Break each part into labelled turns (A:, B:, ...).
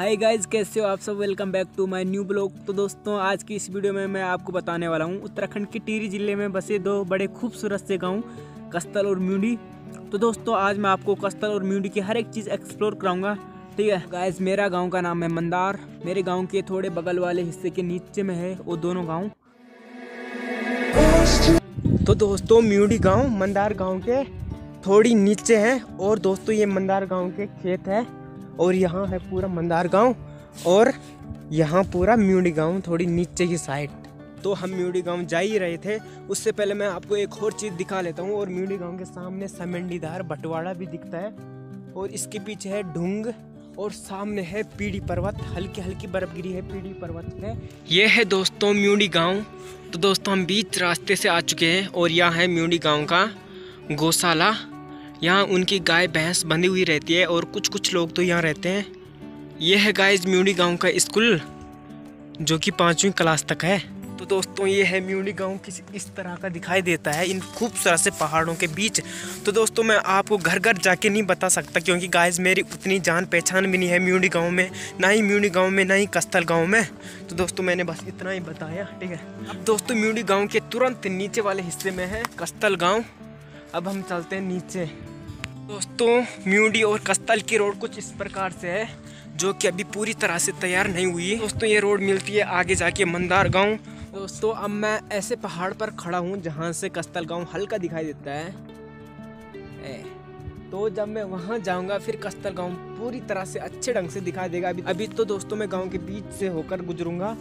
A: हाय guys कैसे हो आप सब? Welcome back to my new blog तो दोस्तों, आज की इस वीडियो में मैं आपको बताने वाला हूँ, उत्तराखंड के टिहरी ज़िले में बसे दो बड़े खूबसूरत से गाँव कस्तल और म्यूडी। तो दोस्तों, आज मैं आपको कस्तल और म्यूडी की हर एक चीज़ एक्सप्लोर कराऊँगा, ठीक है? गाइज़ मेरा गाँव का नाम है मंदार। मेरे गाँव के थोड़े बगल वाले हिस्से के नीचे में है वो दोनों गाँव। तो दोस्तों, म्यूडी गाँव, मंदार गाँव के थोड़ी नीचे है और दोस्तों, ये मंदार गाँव के खेत है। और यहाँ है पूरा मंदार गाँव और यहाँ पूरा म्यूडी गाँव थोड़ी नीचे की साइड तो हम म्यूडी गाँव जा ही रहे थे। उससे पहले मैं आपको एक और चीज़ दिखा लेता हूँ और म्यूडी गाँव के सामने समंडीदार बटवाड़ा भी दिखता है और इसके पीछे है ढूंग और सामने है पीढ़ी पर्वत। हल्की हल्की बर्फ़ गिरी है पीढ़ी पर्वत में। ये है दोस्तों म्यूडी गाँव। तो दोस्तों हम बीच रास्ते से आ चुके हैं और यहाँ है म्यूडी गाँव का गौशाला। यहाँ उनकी गाय, भैंस बंधी हुई रहती है और कुछ कुछ लोग तो यहाँ रहते हैं। ये है गाइज़ म्यूडी गाँव का स्कूल, जो कि पाँचवीं क्लास तक है। तो दोस्तों ये है म्यूडी गाँव किस, इस तरह का दिखाई देता है इन खूबसूरत से पहाड़ों के बीच। तो दोस्तों, मैं आपको घर घर जाके नहीं बता सकता क्योंकि गाइज़ मेरी उतनी जान पहचान भी नहीं है म्यूडी गाँव में, ना ही म्यूडी गाँव में, ना ही कस्तल गाँव में। तो दोस्तों, मैंने बस इतना ही बताया, ठीक है? अब दोस्तों म्यूडी गाँव के तुरंत नीचे वाले हिस्से में है कस्तल गाँव। अब हम चलते हैं नीचे। दोस्तों म्यूडी और कस्तल की रोड कुछ इस प्रकार से है जो कि अभी पूरी तरह से तैयार नहीं हुई है। दोस्तों ये रोड मिलती है आगे जाके मंदार गाँव। दोस्तों अब मैं ऐसे पहाड़ पर खड़ा हूँ जहाँ से कस्तल गाँव हल्का दिखाई देता है। ए, तो जब मैं वहाँ जाऊँगा फिर कस्तल गाँव पूरी तरह से अच्छे ढंग से दिखाई देगा। अभी अभी तो दोस्तों मैं गाँव के बीच से होकर गुजरूँगा।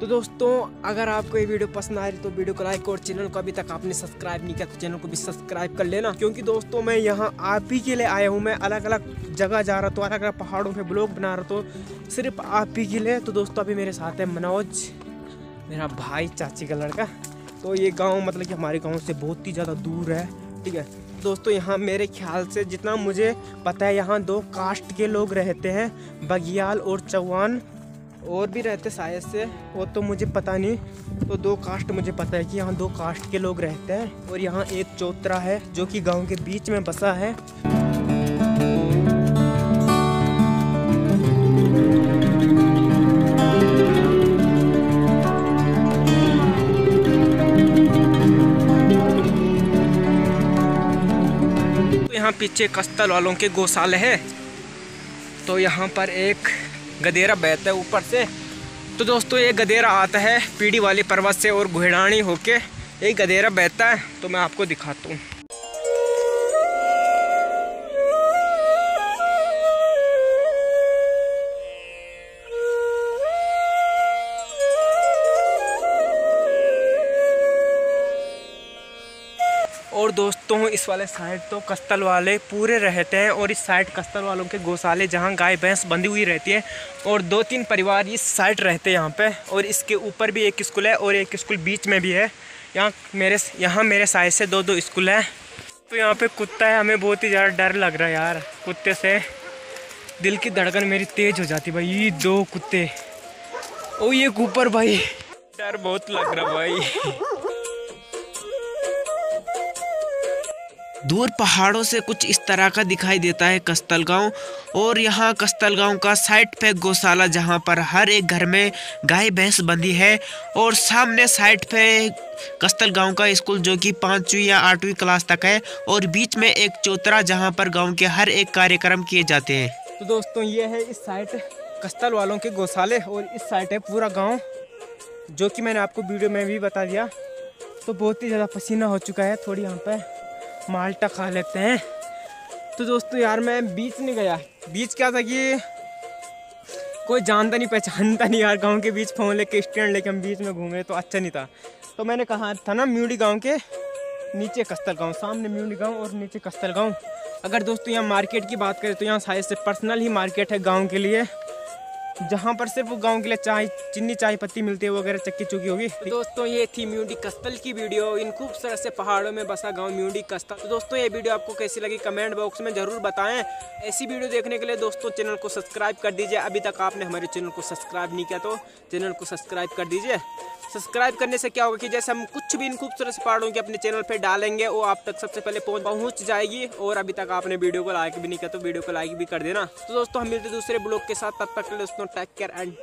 A: तो दोस्तों, अगर आपको ये वीडियो पसंद आ रही तो वीडियो को लाइक और चैनल को अभी तक आपने सब्सक्राइब नहीं किया तो चैनल को भी सब्सक्राइब कर लेना। क्योंकि दोस्तों, मैं यहाँ आप ही के लिए आया हूँ। मैं अलग अलग जगह जा रहा तो अलग अलग पहाड़ों पे ब्लॉग बना रहा तो सिर्फ़ आप ही के लिए। तो दोस्तों, अभी मेरे साथ है मनोज, मेरा भाई, चाची का लड़का। तो ये गाँव मतलब कि हमारे गाँव से बहुत ही ज़्यादा दूर है, ठीक है। दोस्तों, यहाँ मेरे ख्याल से जितना मुझे पता है, यहाँ दो कास्ट के लोग रहते हैं बगियाल और चौहान। और भी रहते शायद से, वो तो मुझे पता नहीं। तो दो कास्ट मुझे पता है कि यहाँ दो कास्ट के लोग रहते हैं और यहाँ एक चौतरा है जो कि गाँव के बीच में बसा है। तो यहाँ पीछे कस्तल वालों के गौशाले है। तो यहाँ पर एक गदेरा बहता है ऊपर से। तो दोस्तों, ये गदेरा आता है पीढ़ी वाले पर्वत से और घुड़ानी होके। ये गदेरा बहता है तो मैं आपको दिखाता हूँ। दोस्तों, इस वाले साइड तो कस्तल वाले पूरे रहते हैं और इस साइड कस्तल वालों के गौशाले जहाँ गाय, भैंस बंधी हुई रहती है और दो तीन परिवार इस साइड रहते हैं यहाँ पे और इसके ऊपर भी एक स्कूल है और एक स्कूल बीच में भी है। यहाँ मेरे यहाँ मेरे साइड से दो दो स्कूल हैं। तो यहाँ पे कुत्ता है, हमें बहुत ही ज़्यादा डर लग रहा है यार कुत्ते से। दिल की धड़कन मेरी तेज़ हो जाती भाई, ये दो कुत्ते। ओ, ये ऊपर भाई। डर बहुत लग रहा भाई। दूर पहाड़ों से कुछ इस तरह का दिखाई देता है कस्तल गाँव और यहाँ कस्तल गाँव का साइड पे गौशाला जहाँ पर हर एक घर में गाय, भैंस बंधी है। और सामने साइड पे कस्तल गाँव का स्कूल जो कि पाँचवीं या आठवीं क्लास तक है। और बीच में एक चौतरा जहाँ पर गाँव के हर एक कार्यक्रम किए जाते हैं। तो दोस्तों, ये है इस साइड कस्तल वालों के गौशाले और इस साइड है पूरा गाँव, जो कि मैंने आपको वीडियो में भी बता दिया। तो बहुत ही ज़्यादा पसीना हो चुका है थोड़ी यहाँ पर माल्टा खा लेते हैं। तो दोस्तों यार, मैं बीच नहीं गया। बीच क्या था कि कोई जानता नहीं, पहचानता नहीं यार गाँव के बीच, फ़ोन लेके, स्टैंड लेके हम बीच में घूमे तो अच्छा नहीं था। तो मैंने कहा था ना, म्यूडी गाँव के नीचे कस्तल गाँव सामने म्यूडी गाँव और नीचे कस्तल गाँव अगर दोस्तों यहाँ मार्केट की बात करें तो यहाँ शायद से पर्सनल ही मार्केट है गाँव के लिए। जहाँ पर सिर्फ़ गाँव के लिए चाय चिन्नी चाय पत्ती मिलती है वगैरह चक्की चुकी होगी। तो दोस्तों, ये थी म्यूडी कस्तल की वीडियो। इन खूबसूरत से पहाड़ों में बसा गाँव म्यूडी कस्तल। तो दोस्तों, ये वीडियो आपको कैसी लगी कमेंट बॉक्स में ज़रूर बताएँ। ऐसी वीडियो देखने के लिए दोस्तों, चैनल को सब्सक्राइब कर दीजिए। अभी तक आपने हमारे चैनल को सब्सक्राइब नहीं किया तो चैनल को सब्सक्राइब कर दीजिए। सब्सक्राइब करने से क्या होगा कि जैसे हम कुछ भी इन खूबसूरत से पहाड़ों के अपने चैनल पर डालेंगे, वो आप तक सबसे पहले पहुँच जाएगी। और अभी तक आपने वीडियो को लाइक भी नहीं किया तो वीडियो को लाइक भी कर देना। तो दोस्तों, हम मिलते दूसरे ब्लॉग के साथ। तब तक दोस्तों fakir packer and